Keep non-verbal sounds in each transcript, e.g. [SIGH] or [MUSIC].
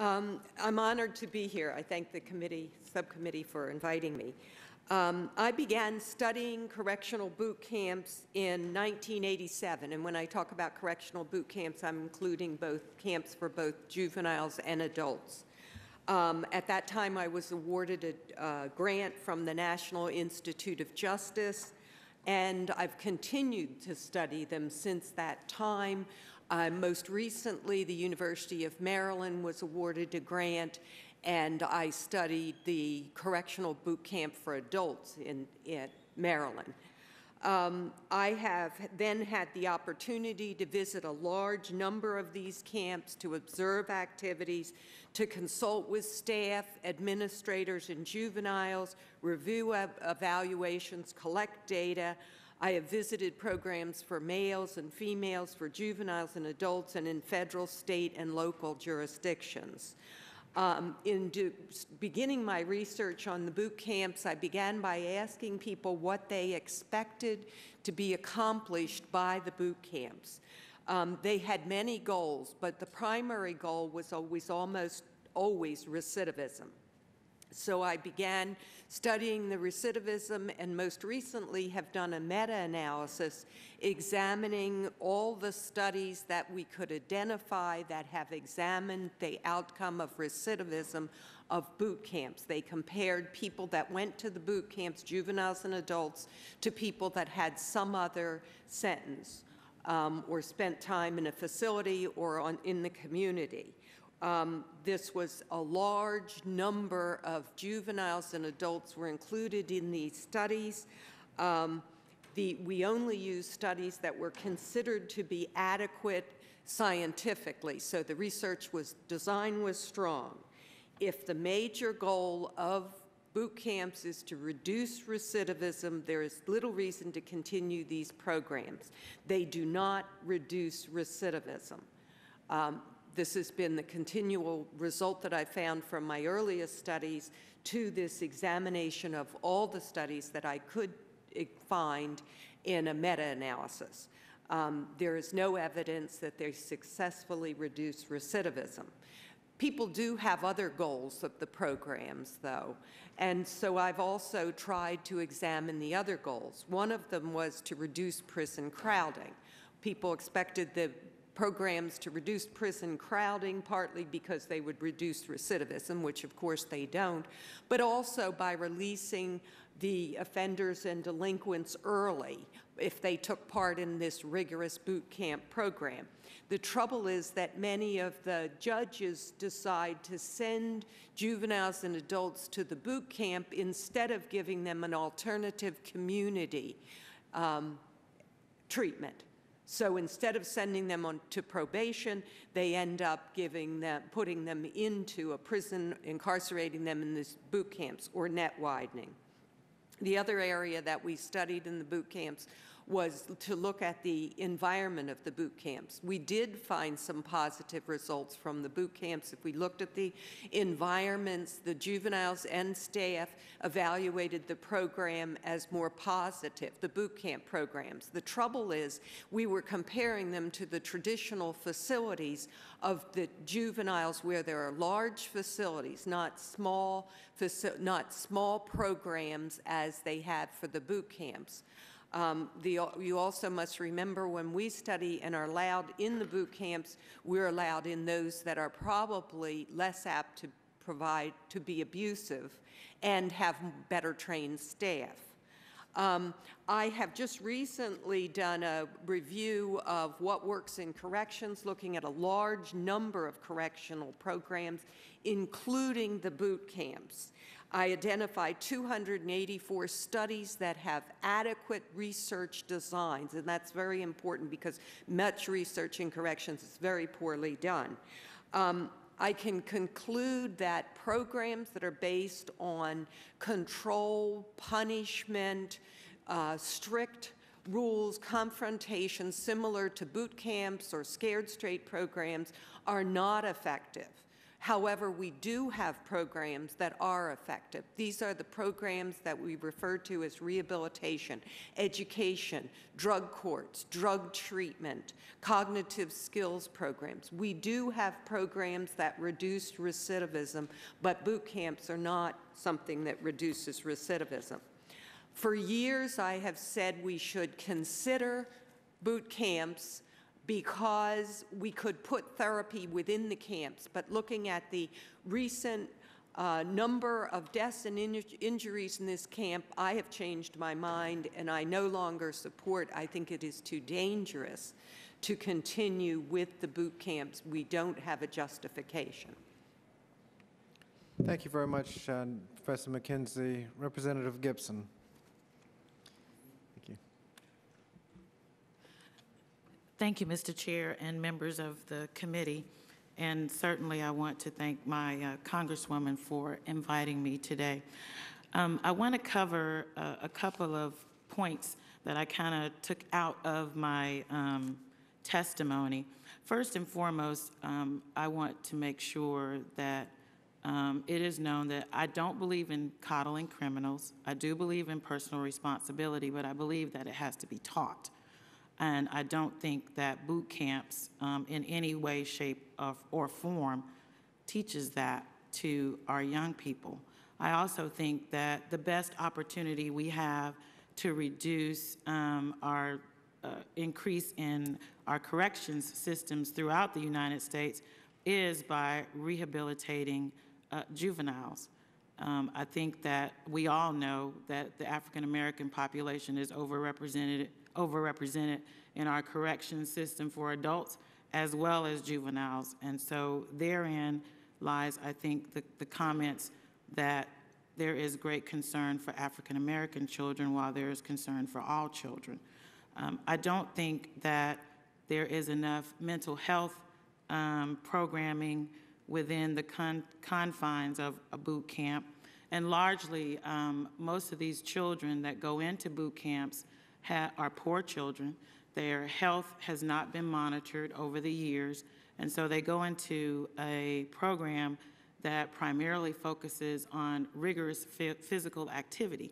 Um, I'm honored to be here. I thank the committee, subcommittee for inviting me. Um, I began studying correctional boot camps in 1987, and when I talk about correctional boot camps, I'm including both camps for both juveniles and adults. Um, at that time, I was awarded a uh, grant from the National Institute of Justice, and I've continued to study them since that time. Uh, most recently, the University of Maryland was awarded a grant, and I studied the correctional boot camp for adults in, in Maryland. Um, I have then had the opportunity to visit a large number of these camps to observe activities, to consult with staff, administrators, and juveniles, review evaluations, collect data. I have visited programs for males and females, for juveniles and adults, and in federal, state, and local jurisdictions. Um, in beginning my research on the boot camps, I began by asking people what they expected to be accomplished by the boot camps. Um, they had many goals, but the primary goal was always almost always recidivism. So I began studying the recidivism and most recently have done a meta-analysis examining all the studies that we could identify that have examined the outcome of recidivism of boot camps. They compared people that went to the boot camps, juveniles and adults, to people that had some other sentence um, or spent time in a facility or on, in the community. Um, this was a large number of juveniles and adults were included in these studies. Um, the, we only used studies that were considered to be adequate scientifically, so the research was design was strong. If the major goal of boot camps is to reduce recidivism, there is little reason to continue these programs. They do not reduce recidivism. Um, this has been the continual result that I found from my earliest studies to this examination of all the studies that I could eh, find in a meta-analysis. Um, there is no evidence that they successfully reduce recidivism. People do have other goals of the programs, though, and so I've also tried to examine the other goals. One of them was to reduce prison crowding. People expected the programs to reduce prison crowding, partly because they would reduce recidivism, which of course they don't, but also by releasing the offenders and delinquents early if they took part in this rigorous boot camp program. The trouble is that many of the judges decide to send juveniles and adults to the boot camp instead of giving them an alternative community um, treatment. So instead of sending them on to probation, they end up giving them, putting them into a prison, incarcerating them in these boot camps or net widening. The other area that we studied in the boot camps was to look at the environment of the boot camps. We did find some positive results from the boot camps. If we looked at the environments, the juveniles and staff evaluated the program as more positive, the boot camp programs. The trouble is we were comparing them to the traditional facilities of the juveniles where there are large facilities, not small, not small programs as they had for the boot camps. Um, the, you also must remember when we study and are allowed in the boot camps, we're allowed in those that are probably less apt to provide, to be abusive and have better trained staff. Um, I have just recently done a review of what works in corrections, looking at a large number of correctional programs, including the boot camps. I identified 284 studies that have adequate research designs, and that's very important because much research in corrections is very poorly done. Um, I can conclude that programs that are based on control, punishment, uh, strict rules, confrontation, similar to boot camps or scared straight programs, are not effective. However, we do have programs that are effective. These are the programs that we refer to as rehabilitation, education, drug courts, drug treatment, cognitive skills programs. We do have programs that reduce recidivism, but boot camps are not something that reduces recidivism. For years, I have said we should consider boot camps because we could put therapy within the camps. But looking at the recent uh, number of deaths and in injuries in this camp, I have changed my mind and I no longer support, I think it is too dangerous to continue with the boot camps. We don't have a justification. Thank you very much, uh, Professor McKenzie. Representative Gibson. Thank you. Thank you, Mr. Chair and members of the committee. And certainly, I want to thank my uh, Congresswoman for inviting me today. Um, I want to cover uh, a couple of points that I kind of took out of my um, testimony. First and foremost, um, I want to make sure that um, it is known that I don't believe in coddling criminals. I do believe in personal responsibility, but I believe that it has to be taught. And I don't think that boot camps um, in any way, shape, of, or form teaches that to our young people. I also think that the best opportunity we have to reduce um, our uh, increase in our corrections systems throughout the United States is by rehabilitating uh, juveniles. Um, I think that we all know that the African American population is overrepresented overrepresented in our correction system for adults as well as juveniles. And so therein lies, I think, the, the comments that there is great concern for African American children while there is concern for all children. Um, I don't think that there is enough mental health um, programming within the con confines of a boot camp. And largely, um, most of these children that go into boot camps are poor children. Their health has not been monitored over the years, and so they go into a program that primarily focuses on rigorous physical activity.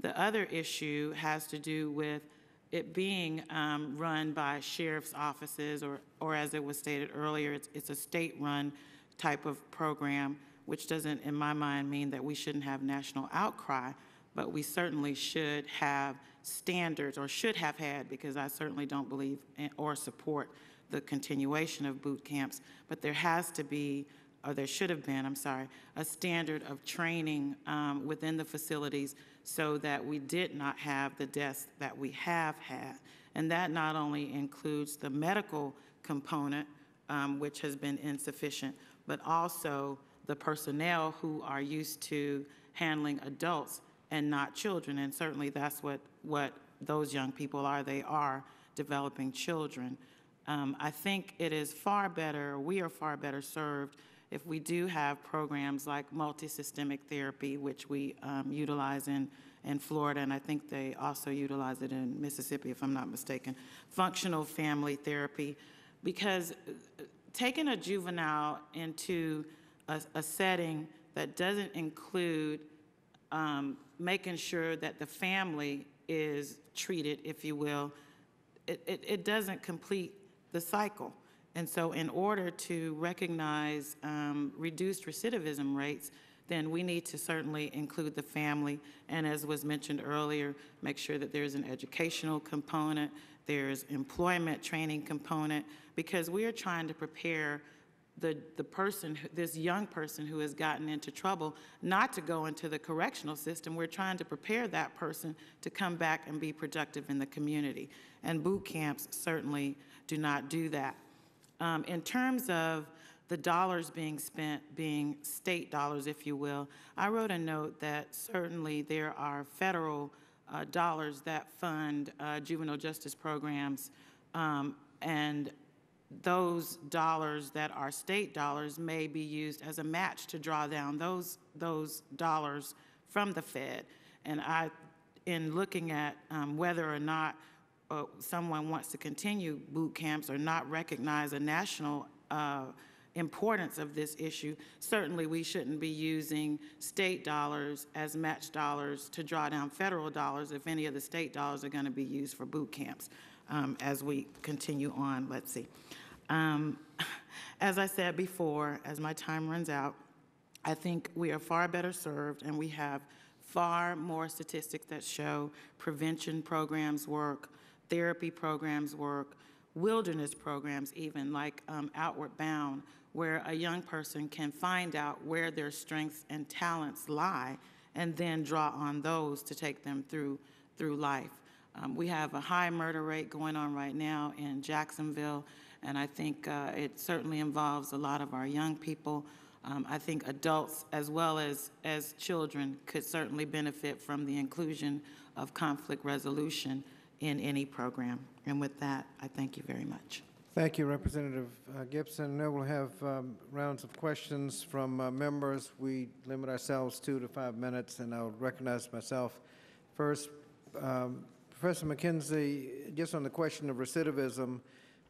The other issue has to do with it being um, run by sheriff's offices, or, or as it was stated earlier, it's, it's a state-run type of program, which doesn't, in my mind, mean that we shouldn't have national outcry, but we certainly should have standards, or should have had, because I certainly don't believe or support the continuation of boot camps, but there has to be, or there should have been, I'm sorry, a standard of training um, within the facilities so that we did not have the deaths that we have had. And that not only includes the medical component, um, which has been insufficient, but also the personnel who are used to handling adults and not children. And certainly that's what, what those young people are. They are developing children. Um, I think it is far better, we are far better served if we do have programs like multisystemic therapy, which we um, utilize in, in Florida, and I think they also utilize it in Mississippi, if I'm not mistaken, functional family therapy, because uh, taking a juvenile into a, a setting that doesn't include um, making sure that the family is treated, if you will, it, it, it doesn't complete the cycle. And so in order to recognize um, reduced recidivism rates, then we need to certainly include the family, and as was mentioned earlier, make sure that there's an educational component, there's employment training component, because we are trying to prepare the, the person, this young person who has gotten into trouble, not to go into the correctional system. We're trying to prepare that person to come back and be productive in the community. And boot camps certainly do not do that. Um, in terms of the dollars being spent being state dollars, if you will, I wrote a note that certainly there are federal uh, dollars that fund uh, juvenile justice programs um, and those dollars that are state dollars may be used as a match to draw down those, those dollars from the Fed. And I, in looking at um, whether or not uh, someone wants to continue boot camps or not recognize a national uh, importance of this issue, certainly we shouldn't be using state dollars as match dollars to draw down federal dollars if any of the state dollars are going to be used for boot camps um, as we continue on. Let's see. Um, [LAUGHS] As I said before, as my time runs out, I think we are far better served, and we have far more statistics that show prevention programs work, therapy programs work, wilderness programs even, like um, Outward Bound, where a young person can find out where their strengths and talents lie, and then draw on those to take them through, through life. Um, We have a high murder rate going on right now in Jacksonville, and I think uh, it certainly involves a lot of our young people. Um, I think adults as well as, as children could certainly benefit from the inclusion of conflict resolution in any program. And with that, I thank you very much. Thank you, Representative uh, Gibson. Now we'll have um, rounds of questions from uh, members. We limit ourselves two to five minutes, and I'll recognize myself. First, um, Professor McKenzie, just on the question of recidivism,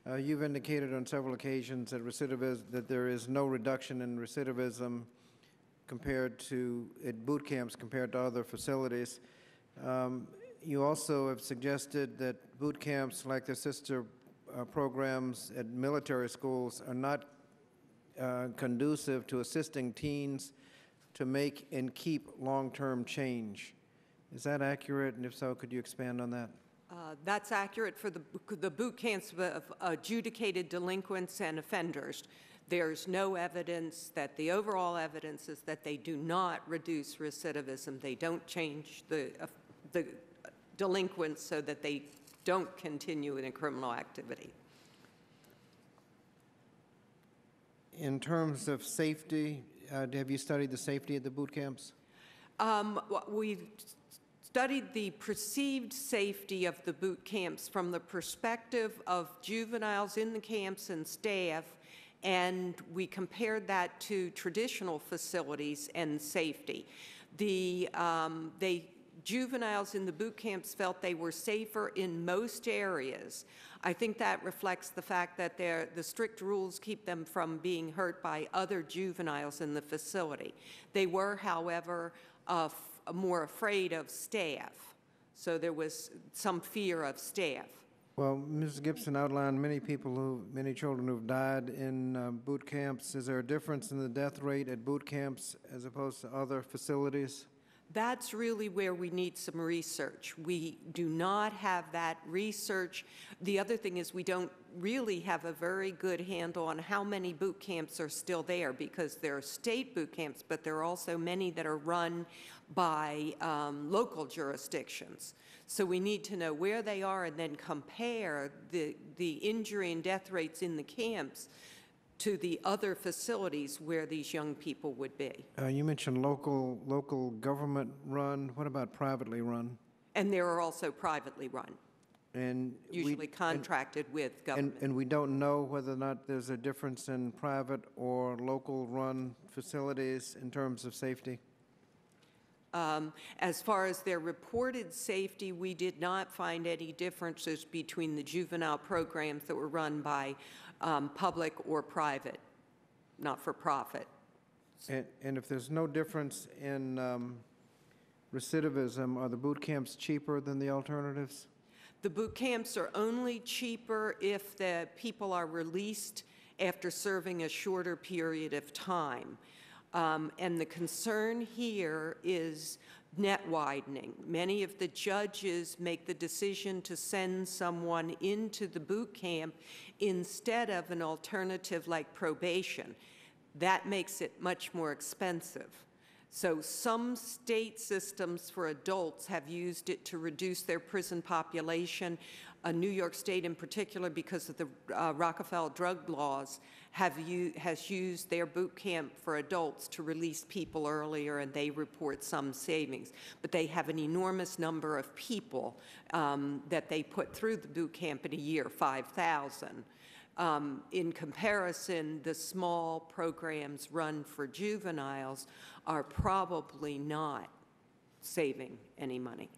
uh, you've indicated on several occasions that recidivism, that there is no reduction in recidivism compared to, at boot camps compared to other facilities. Um, You also have suggested that boot camps, like their sister uh, programs at military schools, are not uh, conducive to assisting teens to make and keep long-term change. Is that accurate? And if so, could you expand on that? Uh, That's accurate for the the boot camps of adjudicated delinquents and offenders. There's no evidence that, the overall evidence is that they do not reduce recidivism. They don't change the uh, the delinquents so that they don't continue in a criminal activity. In terms of safety, uh, have you studied the safety at the boot camps? Um, We studied the perceived safety of the boot camps from the perspective of juveniles in the camps and staff, and we compared that to traditional facilities and safety. The, um, they, juveniles in the boot camps felt they were safer in most areas. I think that reflects the fact that the strict rules keep them from being hurt by other juveniles in the facility. They were, however, uh, more afraid of staff, so there was some fear of staff. Well, Ms. Gibson outlined many people who, many children who've died in uh, boot camps. Is there a difference in the death rate at boot camps as opposed to other facilities? That's really where we need some research. We do not have that research. The other thing is we don't really have a very good handle on how many boot camps are still there because there are state boot camps, but there are also many that are run by um, local jurisdictions. So we need to know where they are and then compare the, the injury and death rates in the camps to the other facilities where these young people would be. Uh, You mentioned local, local government run. What about privately run? And there are also privately run. And we- usually and- contracted with And, government. and we don't know whether or not there's a difference in private or local-run facilities in terms of safety? Um, As far as their reported safety, we did not find any differences between the juvenile programs that were run by um, public or private, not-for-profit. And, and if there's no difference in um, recidivism, are the boot camps cheaper than the alternatives? The boot camps are only cheaper if the people are released after serving a shorter period of time. Um, And the concern here is net widening. Many of the judges make the decision to send someone into the boot camp instead of an alternative like probation. That makes it much more expensive. So some state systems for adults have used it to reduce their prison population. Uh, New York State in particular, because of the uh, Rockefeller drug laws, have u- has used their boot camp for adults to release people earlier, and they report some savings. But they have an enormous number of people um, that they put through the boot camp in a year, 5,000. Um, In comparison, the small programs run for juveniles are probably not saving any money.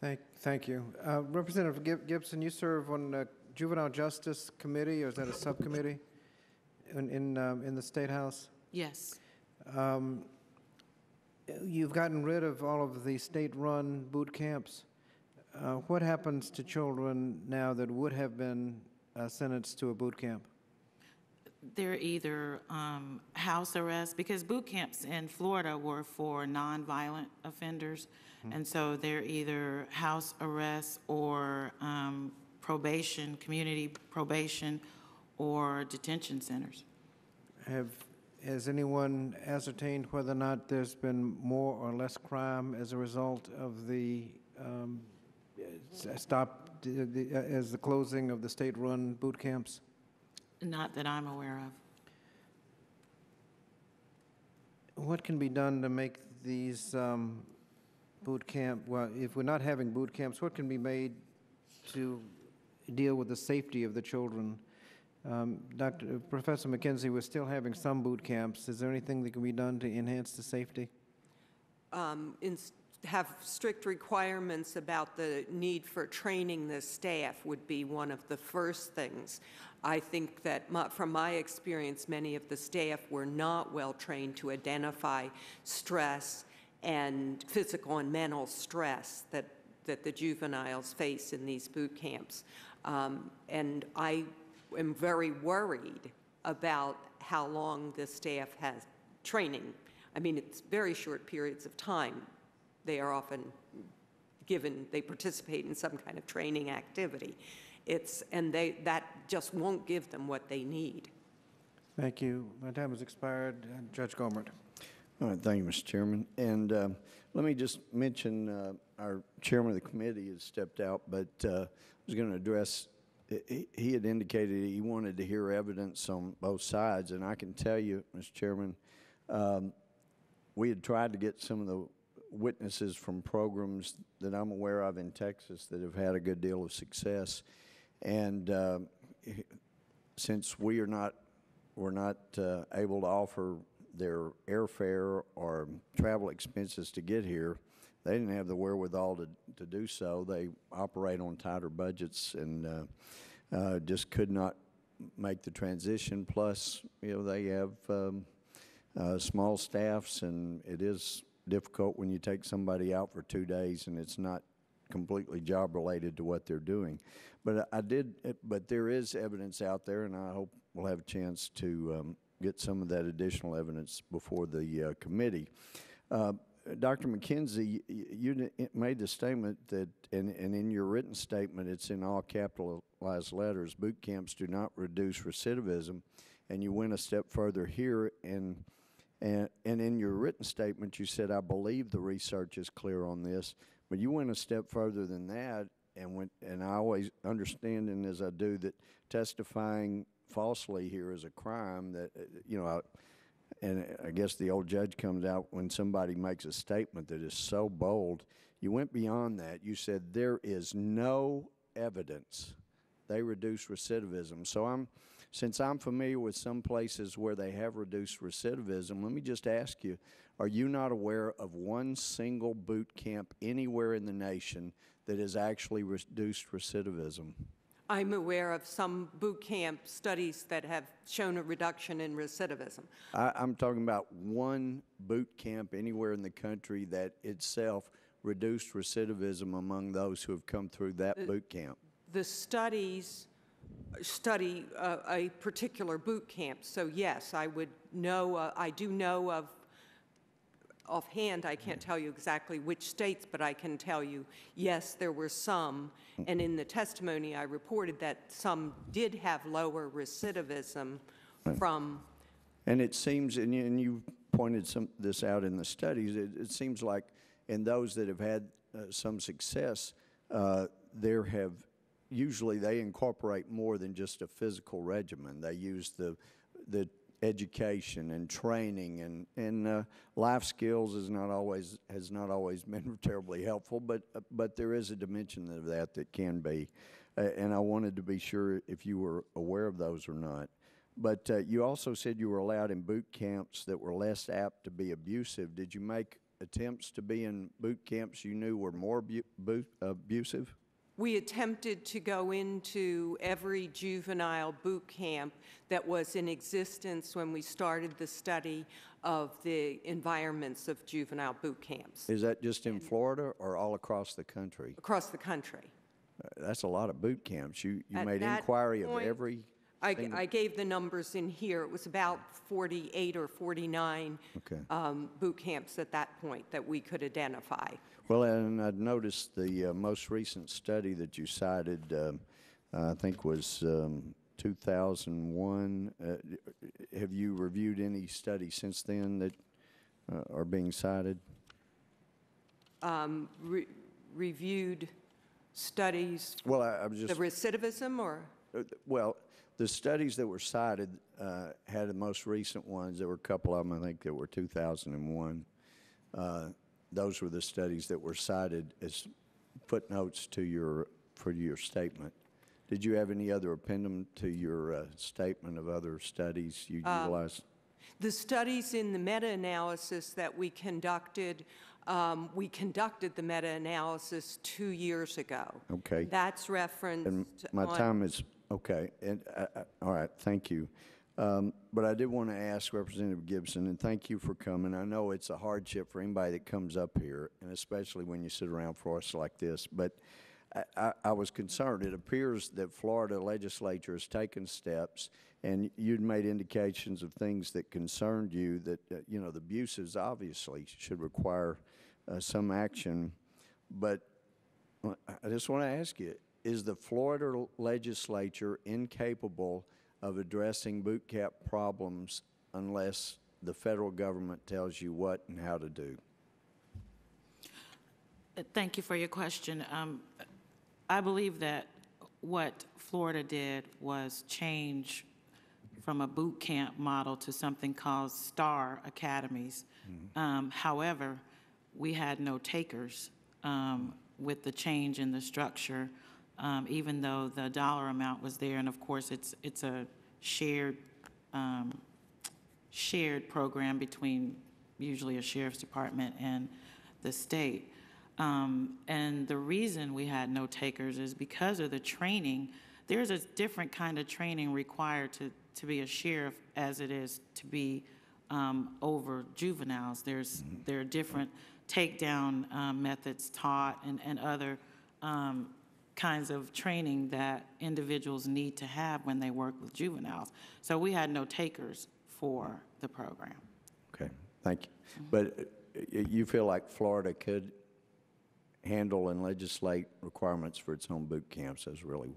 Thank, thank you. Uh, Representative Gibson, you serve on the Juvenile Justice Committee, or is that a subcommittee? in, in, um, in the State House? Yes. Um, You've gotten rid of all of the state-run boot camps. Uh, What happens to children now that would have been uh, sentenced to a boot camp? They're either um, house arrest, because boot camps in Florida were for nonviolent offenders, and so they're either house arrest or um, probation, community probation, or detention centers. Have, has anyone ascertained whether or not there's been more or less crime as a result of the um, stop, the- the- uh, as the closing of the state-run boot camps? Not that I'm aware of. What can be done to make these um, boot camp, well, if we're not having boot camps, what can be made to deal with the safety of the children? Um, Dr., Professor McKenzie, we're still having some boot camps. Is there anything that can be done to enhance the safety? um, have strict requirements about the need for training the staff would be one of the first things. I think that, my- from my experience, many of the staff were not well-trained to identify stress and physical and mental stress that, that the juveniles face in these boot camps. Um, And I am very worried about how long the staff has training. I mean, it's very short periods of time. They are often given, they participate in some kind of training activity. It's, and they, that just won't give them what they need. Thank you. My time has expired. Judge Gohmert. All right, thank you, Mr. Chairman. And um, let me just mention, uh, our chairman of the committee has stepped out, but uh, I was going to address, he- he had indicated he wanted to hear evidence on both sides, and I can tell you, Mr. Chairman, um, we had tried to get some of the witnesses from programs that I'm aware of in Texas that have had a good deal of success. And um, since we are not, we're not uh, able to offer their airfare or travel expenses to get here, they didn't have the wherewithal to, to do so. They operate on tighter budgets and uh, uh, just could not make the transition. Plus, you know, they have um, uh, small staffs, and it is difficult when you take somebody out for two days and it's not completely job related to what they're doing. But I did, but there is evidence out there, and I hope we'll have a chance to um, get some of that additional evidence before the uh, committee. Uh, Dr. McKenzie, you made the statement that, and, and in your written statement, it's in all capitalized letters, boot camps do not reduce recidivism. And you went a step further here, and, and, and in your written statement, you said, I believe the research is clear on this. But you went a step further than that, and went, and I always understanding as I do that testifying falsely here is a crime that, uh, you know, I, and I guess the old judge comes out when somebody makes a statement that is so bold. You went beyond that. You said there is no evidence they reduce recidivism. So I'm, since I'm familiar with some places where they have reduced recidivism, let me just ask you: Are you not aware of one single boot camp anywhere in the nation that has actually reduced recidivism? I'm aware of some boot camp studies that have shown a reduction in recidivism. I, I'm talking about one boot camp anywhere in the country that itself reduced recidivism among those who have come through that boot camp. The studies study uh, a particular boot camp, so yes, I would know, uh, I do know of, offhand, I can't tell you exactly which states, but I can tell you, yes, there were some, and in the testimony, I reported that some did have lower recidivism from, And it seems, and you, and you pointed some, this out in the studies, it, it seems like in those that have had uh, some success, uh, there have, usually they incorporate more than just a physical regimen. They use the, the education and training and, and uh, life skills is not always, has not always [LAUGHS] been terribly helpful, but, uh, but there is a dimension of that that can be. Uh, and I wanted to be sure if you were aware of those or not. But uh, you also said you were allowed in boot camps that were less apt to be abusive. Did you make attempts to be in boot camps you knew were more abusive? We attempted to go into every juvenile boot camp that was in existence when we started the study of the environments of juvenile boot camps Is that just in Florida or all across the country? across the country. Uh, That's a lot of boot camps. You, you At made inquiry of every, I, I gave the numbers in here. It was about 48 or 49 Okay. um, boot camps at that point that we could identify. well, and I'd noticed the uh, most recent study that you cited, um, I think was um, 2001. Uh, Have you reviewed any studies since then that uh, are being cited? Um, re- Reviewed studies, Well, I I was the just, recidivism or? uh, well, the studies that were cited uh, had the most recent ones. There were a couple of them, I think, that were 2001. Uh, Those were the studies that were cited as footnotes to your, for your statement. Did you have any other appendum to your uh, statement of other studies you utilized? The studies in the meta-analysis that we conducted, um, we conducted the meta-analysis two years ago. Okay. That's referenced And my time is, okay, and, uh, uh, all right, thank you. Um, But I did want to ask Representative Gibson, and thank you for coming. I know it's a hardship for anybody that comes up here, and especially when you sit around for us like this, but I- I, I was concerned. It appears that Florida legislature has taken steps, and you'd made indications of things that concerned you, that, uh, you know, the abuses obviously should require uh, some action, but I- I just want to ask you, is the Florida legislature incapable of addressing boot camp problems unless the federal government tells you what and how to do? Uh, Thank you for your question. Um, I believe that what Florida did was change from a boot camp model to something called STAR Academies. Um, However, we had no takers um, with the change in the structure, um, even though the dollar amount was there. And of course, it's, it's a shared um, shared program between usually a sheriff's department and the state. Um, and the reason we had no takers is because of the training. There's a different kind of training required to, to be a sheriff as it is to be um, over juveniles. There's, there are different takedown um, methods taught and, and other um, kinds of training that individuals need to have when they work with juveniles. So we had no takers for the program. Okay, thank you. But uh, you feel like Florida could handle and legislate requirements for its own boot camps as really,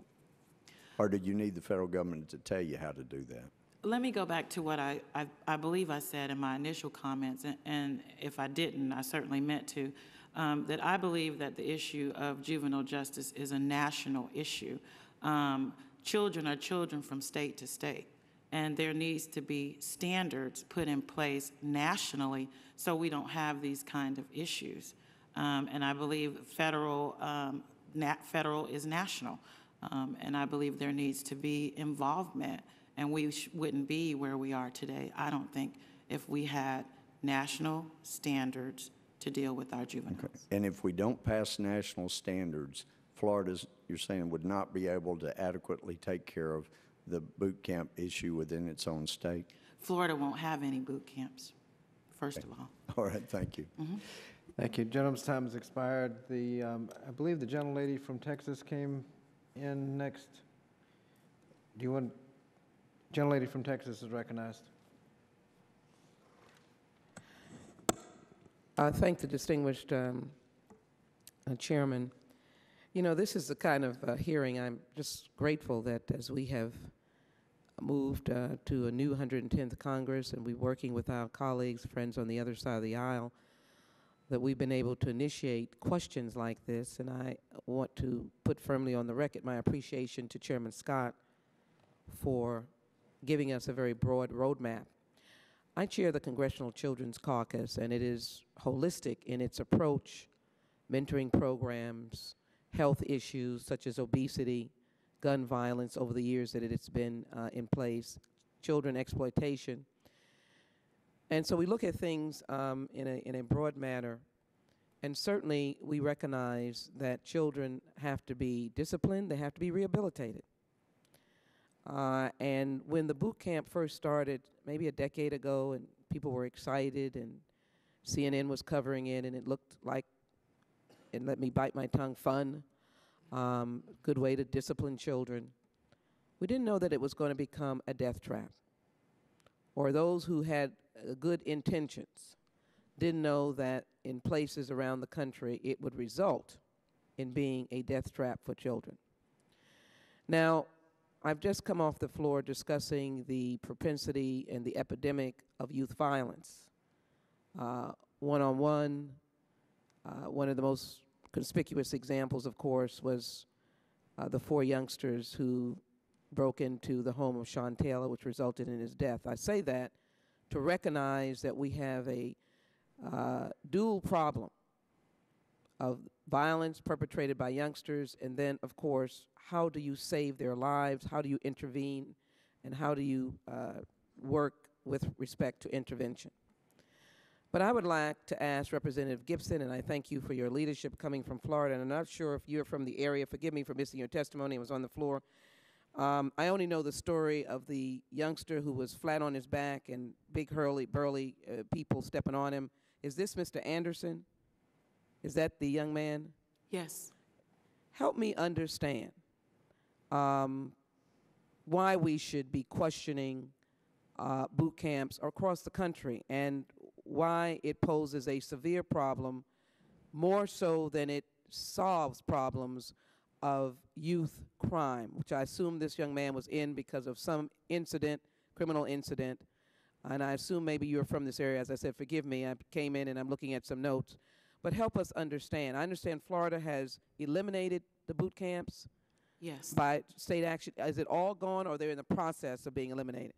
or did you need the federal government to tell you how to do that? Let me go back to what I, I, I believe I said in my initial comments, and, and if I didn't, I certainly meant to, um, that I believe that the issue of juvenile justice is a national issue. Um, children are children from state to state, and there needs to be standards put in place nationally so we don't have these kind of issues. Um, and I believe federal, um, federal is national. Um, and I believe there needs to be involvement, and we wouldn't be where we are today, I don't think, if we had national standards to deal with our juveniles. And if we don't pass national standards, Florida's, you're saying, would not be able to adequately take care of the boot camp issue within its own state? Florida won't have any boot camps, first of all. All right, thank you. Thank you. Gentleman's time has expired. The, um, I believe the gentlelady from Texas came in next. Do you want, gentlelady from Texas is recognized. I thank the distinguished um, uh, chairman. You know, this is the kind of uh, hearing I'm just grateful that as we have moved uh, to a new 110th Congress and we're working with our colleagues, friends on the other side of the aisle, that we've been able to initiate questions like this. And I want to put firmly on the record my appreciation to Chairman Scott for giving us a very broad roadmap I chair the Congressional Children's Caucus, and it is holistic in its approach, mentoring programs, health issues such as obesity, gun violence over the years that it has been uh, in place, children exploitation. And so we look at things um, in, a, in a broad manner, And certainly, we recognize that children have to be disciplined, they have to be rehabilitated. Uh, and when the boot camp first started, maybe a decade ago, and people were excited, and CNN was covering it, and it looked like, and let me bite my tongue, fun, um, good way to discipline children. We didn't know that it was going to become a death trap, or those who had uh, good intentions didn't know that in places around the country it would result in being a death trap for children. Now, I've just come off the floor discussing the propensity and the epidemic of youth violence. One on one, one of the most conspicuous examples, of course, was uh, the four youngsters who broke into the home of Sean Taylor, which resulted in his death. I say that to recognize that we have a uh, dual problem of violence perpetrated by youngsters, and then, of course, how do you save their lives? How do you intervene? And how do you uh, work with respect to intervention? But I would like to ask Representative Gibson, and I thank you for your leadership coming from Florida. And I'm not sure if you're from the area. Forgive me for missing your testimony. It was on the floor. Um, I only know the story of the youngster who was flat on his back and big hurly burly uh, people stepping on him. Is this Mr. Anderson? Is that the young man? Yes. Help me understand um, why we should be questioning uh, boot camps across the country and why it poses a severe problem more so than it solves problems of youth crime, which I assume this young man was in because of some incident, criminal incident. And I assume maybe you're from this area. As I said, forgive me, I came in and I'm looking at some notes. But help us understand. I understand Florida has eliminated the boot camps Yes. by state action. Is it all gone or they're in the process of being eliminated?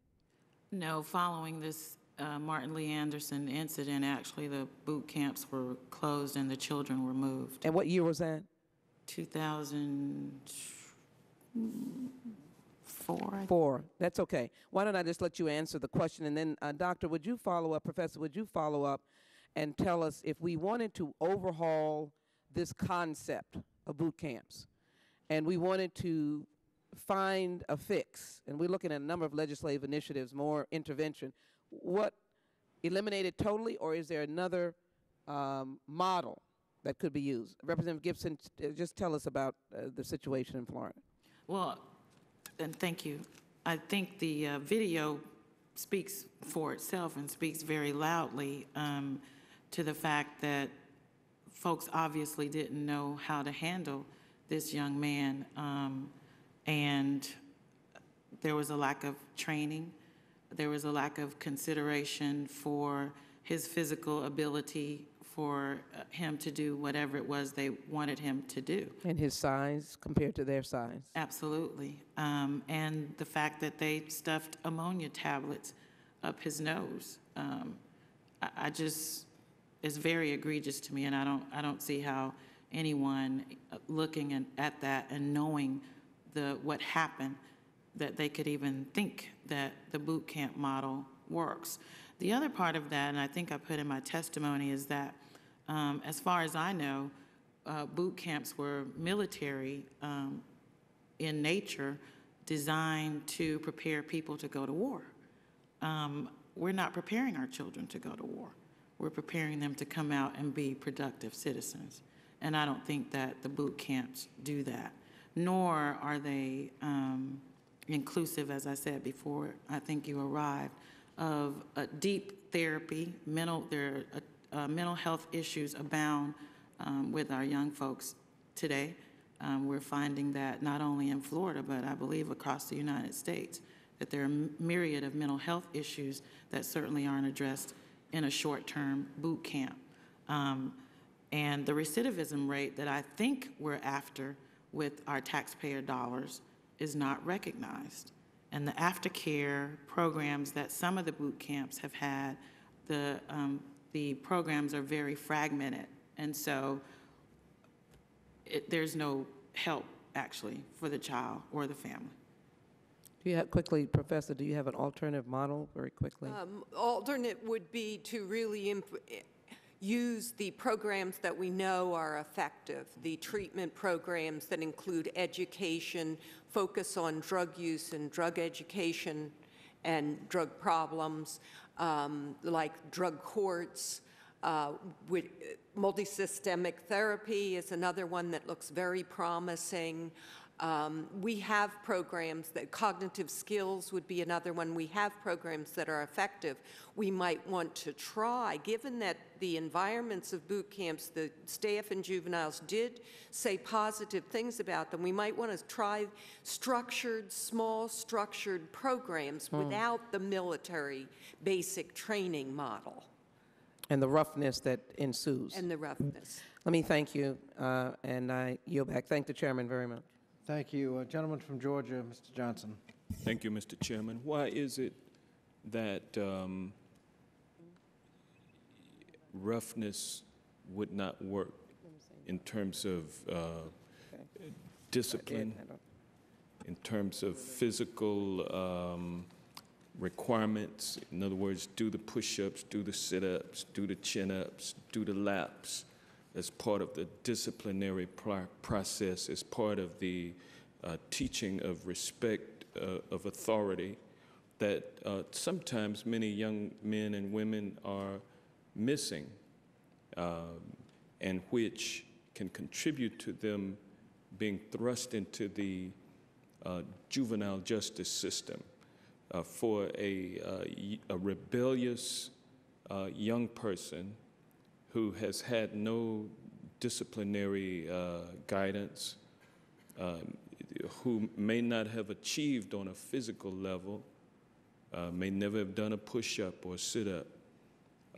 No, following this uh, Martin Lee Anderson incident, actually, the boot camps were closed and the children were moved. And what year was that? 2004, I Four. That's okay. Why don't I just let you answer the question? And then, uh, Doctor, would you follow up, Professor, would you follow up and tell us if we wanted to overhaul this concept of boot camps and we wanted to find a fix, and we're looking at a number of legislative initiatives, more intervention, what, eliminate it totally, or is there another um, model that could be used? Representative Gibson, uh, just tell us about uh, the situation in Florida. Well, and thank you. I think the uh, video speaks for itself and speaks very loudly um, to the fact that folks obviously didn't know how to handle this young man, um, and there was a lack of training. There was a lack of consideration for his physical ability for uh, him to do whatever it was they wanted him to do. And his size compared to their size. Absolutely. Um, and the fact that they stuffed ammonia tablets up his nose. Um, I, I just, it's very egregious to me, and I don't, I don't see how anyone uh, looking at, at that and knowing the, what happened, that they could even think that the boot camp model works. The other part of that, and I think I put in my testimony, is that um, as far as I know, uh, boot camps were military um, in nature, designed to prepare people to go to war. Um, we're not preparing our children to go to war. We're preparing them to come out and be productive citizens. And I don't think that the boot camps do that, nor are they um, inclusive, as I said before, I think you arrived, of deep therapy, mental, there, uh, uh, mental health issues abound um, with our young folks today. Um, we're finding that not only in Florida, but I believe across the United States, that there are a myriad of mental health issues that certainly aren't addressed in a short-term boot camp. Um, and the recidivism rate that I think we're after with our taxpayer dollars is not recognized. And the aftercare programs that some of the boot camps have had, the, um, the programs are very fragmented. And so it, there's no help, actually, for the child or the family. Do you have, quickly, Professor, do you have an alternative model, very quickly? Um, Alternate would be to really, imp- use the programs that we know are effective, the treatment programs that include education, focus on drug use and drug education and drug problems, um, like drug courts. Uh, with, multisystemic therapy is another one that looks very promising. Um, we have programs that cognitive skills would be another one. We have programs that are effective. We might want to try, given that the environments of boot camps, the staff and juveniles did say positive things about them. We might want to try structured, small structured programs without the military basic training model And the roughness that ensues. and the roughness. Let me thank you, uh, and I yield back. Thank the chairman very much. Thank you. Uh, Gentleman from Georgia, Mr. Johnson. Thank you, Mr. Chairman. Why is it that um, roughness would not work in terms of uh, discipline, in terms of physical um, requirements? In other words, do the push-ups, do the sit-ups, do the chin-ups, do the laps as part of the disciplinary pro- process, as part of the uh, teaching of respect uh, of authority that uh, sometimes many young men and women are missing, um, and which can contribute to them being thrust into the uh, juvenile justice system. Uh, for a, uh, a rebellious young person who has had no disciplinary uh, guidance, um, who may not have achieved on a physical level, uh, may never have done a push up or sit up,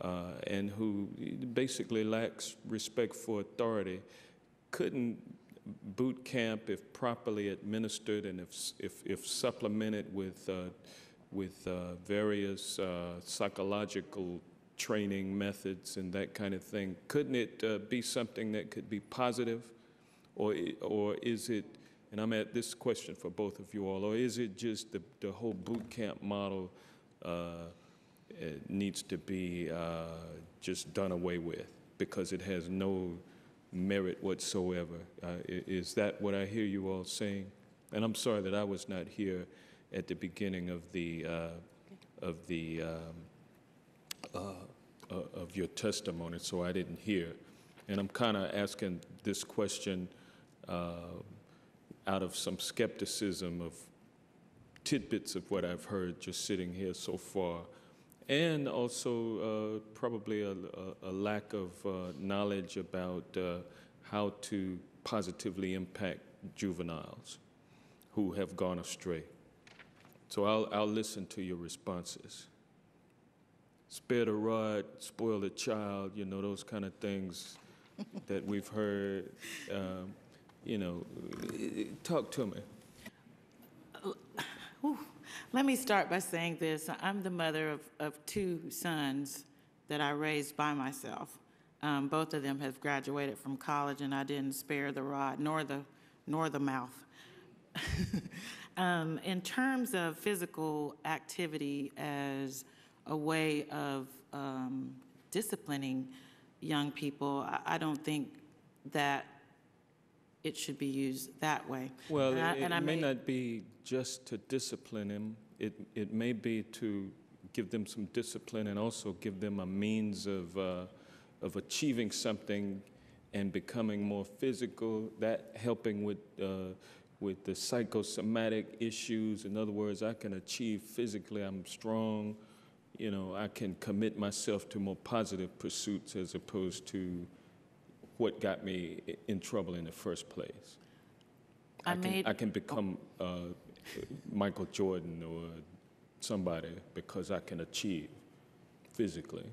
uh, and who basically lacks respect for authority, couldn't boot camp, if properly administered and if, if, if supplemented with, uh, with uh, various uh, psychological training methods and that kind of thing, couldn't it uh, be something that could be positive? Or, or is it, and I'm at this question for both of you all, or is it just the, the whole boot camp model uh, needs to be uh, just done away with because it has no merit whatsoever? Uh, Is that what I hear you all saying? And I'm sorry that I was not here at the beginning of the, uh, of the, um, uh, of your testimony, so I didn't hear. And I'm kind of asking this question uh, out of some skepticism of tidbits of what I've heard just sitting here so far, and also uh, probably a, a, a lack of uh, knowledge about uh, how to positively impact juveniles who have gone astray. So I'll, I'll listen to your responses. Spare the rod, spoil the child, you know, those kind of things [LAUGHS] that we've heard. Um, you know, talk to me. Let me start by saying this. I'm the mother of, of two sons that I raised by myself. Um, both of them have graduated from college, and I didn't spare the rod nor the, nor the mouth. [LAUGHS] um, in terms of physical activity as a way of um, disciplining young people, I, I don't think that it should be used that way. Well, And I- it, I it may may- not be just to discipline them. It, it may be to give them some discipline and also give them a means of, uh, of achieving something and becoming more physical, that helping with, uh, with the psychosomatic issues. In other words, I can achieve physically, I'm strong, you know, I can commit myself to more positive pursuits as opposed to what got me in trouble in the first place. I I can, made- I can become uh, Michael Jordan or somebody because I can achieve physically.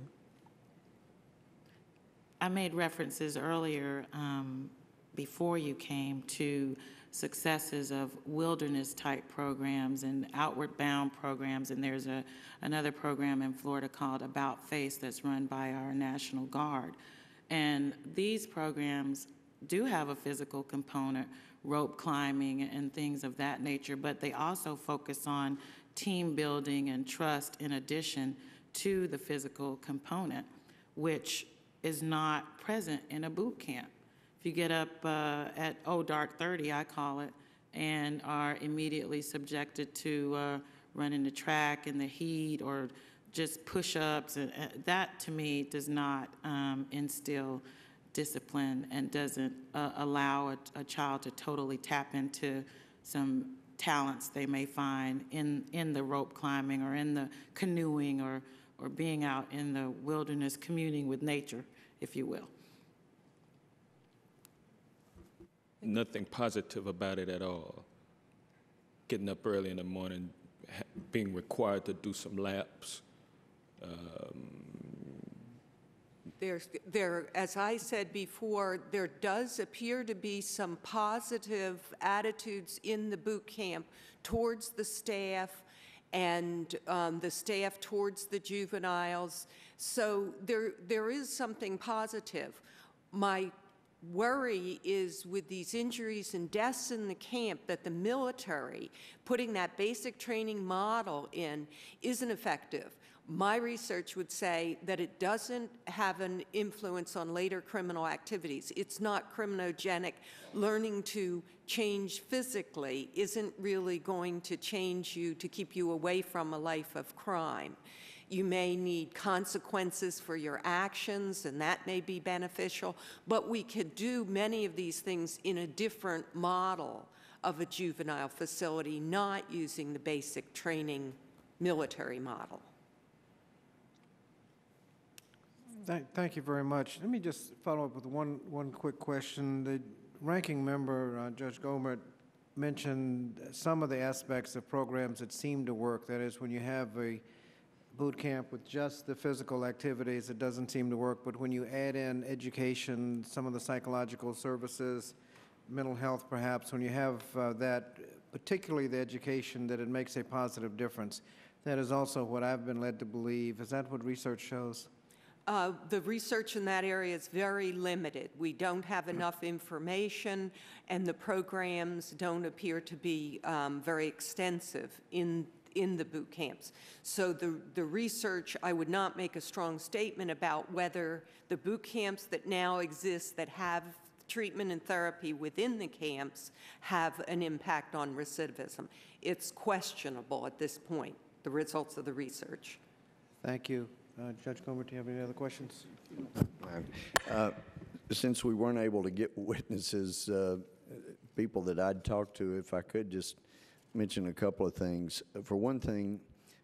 I made references earlier, um, before you came, to successes of wilderness-type programs and outward-bound programs, and there's a, another program in Florida called About Face that's run by our National Guard. And these programs do have a physical component, rope climbing and things of that nature, but they also focus on team building and trust in addition to the physical component, which is not present in a boot camp. If you get up uh, at, oh, dark 30, I call it, and are immediately subjected to uh, running the track in the heat or just push-ups, and uh, that, to me, does not um, instill discipline and doesn't uh, allow a, a child to totally tap into some talents they may find in, in the rope climbing or in the canoeing or, or being out in the wilderness communing with nature, if you will. Nothing positive about it at all. Getting up early in the morning, ha- being required to do some laps. There's, there, as I said before, there does appear to be some positive attitudes in the boot camp towards the staff and um, the staff towards the juveniles. So there, there is something positive. My worry is with these injuries and deaths in the camp that the military, putting that basic training model in, isn't effective. My research would say that it doesn't have an influence on later criminal activities. It's not criminogenic. Learning to change physically isn't really going to change you to keep you away from a life of crime. You may need consequences for your actions, and that may be beneficial, but we could do many of these things in a different model of a juvenile facility, not using the basic training military model. Thank, you very much. Let me just follow up with one, one quick question. The ranking member, uh, Judge Gohmert, mentioned some of the aspects of programs that seem to work. That is, when you have a boot camp with just the physical activities, it doesn't seem to work. But when you add in education, some of the psychological services, mental health perhaps, when you have uh, that, particularly the education, that it makes a positive difference. That is also what I've been led to believe. Is that what research shows? Uh, The research in that area is very limited. We don't have enough information, and the programs don't appear to be um, very extensive in, in the boot camps. So the, the research, I would not make a strong statement about whether the boot camps that now exist that have treatment and therapy within the camps have an impact on recidivism. It's questionable at this point, the results of the research. Thank you. Uh, Judge Gohmert, do you have any other questions? Uh, Since we weren't able to get witnesses, uh, people that I'd talk to, if I could just mention a couple of things. For one thing,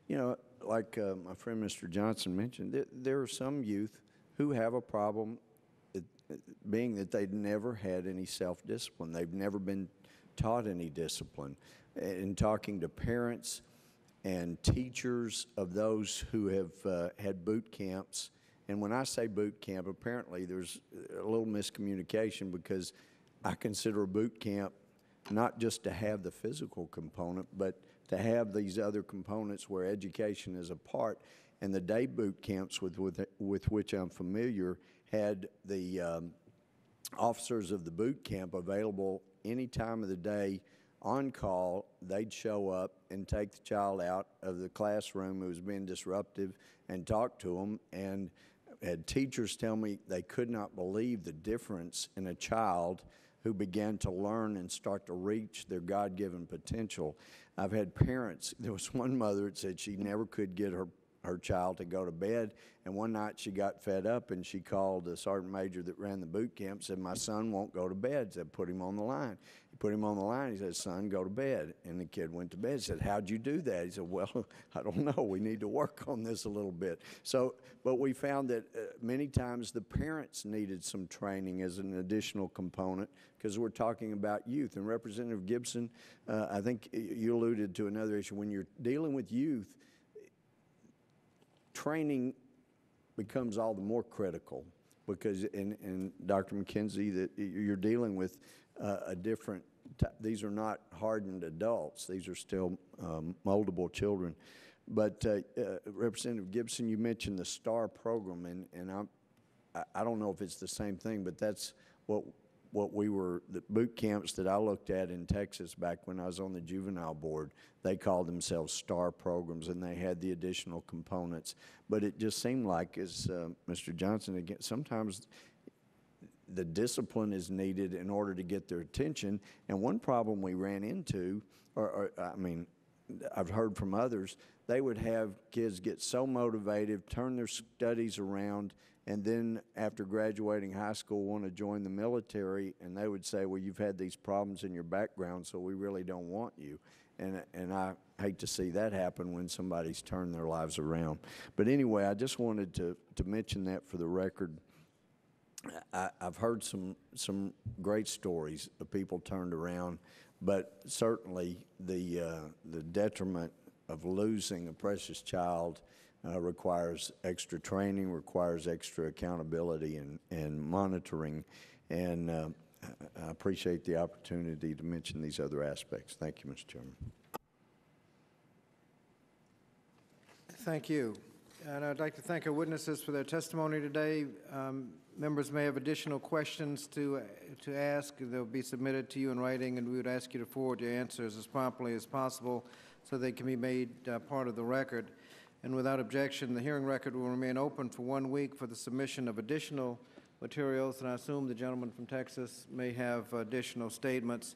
you know, like uh, my friend Mr. Johnson mentioned, there, there are some youth who have a problem it- being that they've never had any self-discipline. They've never been taught any discipline. In talking to parents, and teachers of those who have uh, had boot camps. And when I say boot camp, apparently there's a little miscommunication because I consider a boot camp not just to have the physical component, but to have these other components where education is a part. And the day boot camps with, with, with which I'm familiar had the um, officers of the boot camp available any time of the day on call. They'd show up and take the child out of the classroom who was being disruptive and talk to them. And had teachers tell me they could not believe the difference in a child who began to learn and start to reach their God given potential. I've had parents, [LAUGHS] there was one mother that said she never could get her her child to go to bed. And one night she got fed up and she called the sergeant major that ran the boot camp, said, My son won't go to bed. Said, Put him on the line. He put him on the line. He said, Son, go to bed. And the kid went to bed. He said, How'd you do that? He said, Well, [LAUGHS] I don't know. We need to work on this a little bit. So, but we found that uh, many times the parents needed some training as an additional component because we're talking about youth. And Representative Gibson, uh, I think you alluded to another issue. When you're dealing with youth, training becomes all the more critical because, and, and Dr. MacKenzie, that you're dealing with uh, a different, these are not hardened adults. These are still um, moldable children. But uh, uh, Representative Gibson, you mentioned the STAR program, and, and I'm, I- I don't know if it's the same thing, but that's what what we were, the boot camps that I looked at in Texas back when I was on the juvenile board, they called themselves STAR programs, and they had the additional components. But it just seemed like, as uh, Mr. Johnson, again, sometimes the discipline is needed in order to get their attention. And one problem we ran into, or, or I mean, I've heard from others, they would have kids get so motivated, turn their studies around, and then after graduating high school want to join the military, and they would say, "Well, you've had these problems in your background, so we really don't want you." And and I hate to see that happen when somebody's turned their lives around. But anyway, I just wanted to to mention that for the record. I, I've heard some, some great stories of people turned around, but certainly the, uh, the detriment of losing a precious child uh, requires extra training, requires extra accountability and, and monitoring. And uh, I I appreciate the opportunity to mention these other aspects. Thank you, Mr. Chairman. Thank you. And I'd like to thank our witnesses for their testimony today. Um, Members may have additional questions to, to ask. They'll be submitted to you in writing, and we would ask you to forward your answers as promptly as possible so they can be made uh, part of the record. And without objection, the hearing record will remain open for one week for the submission of additional materials, and I assume the gentleman from Texas may have additional statements.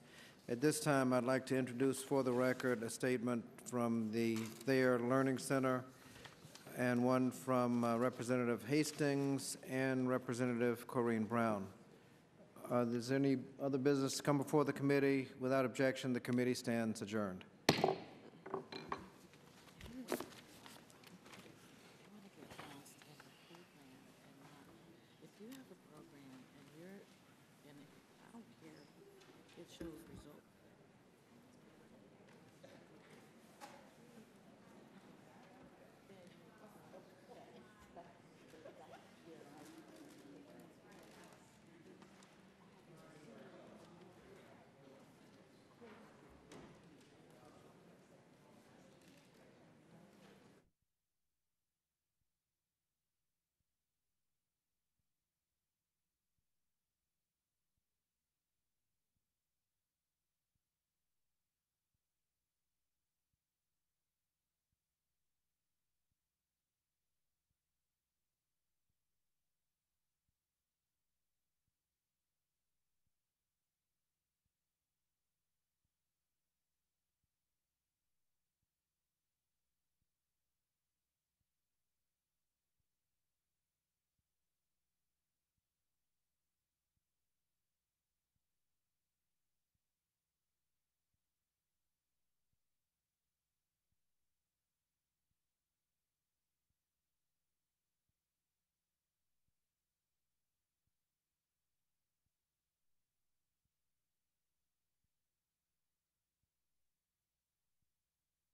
At this time, I'd like to introduce for the record a statement from the Thayer Learning Center and one from uh, Representative Hastings and Representative Corrine Brown. Uh, Is there any other business to come before the committee? Without objection, the committee stands adjourned. Shows results.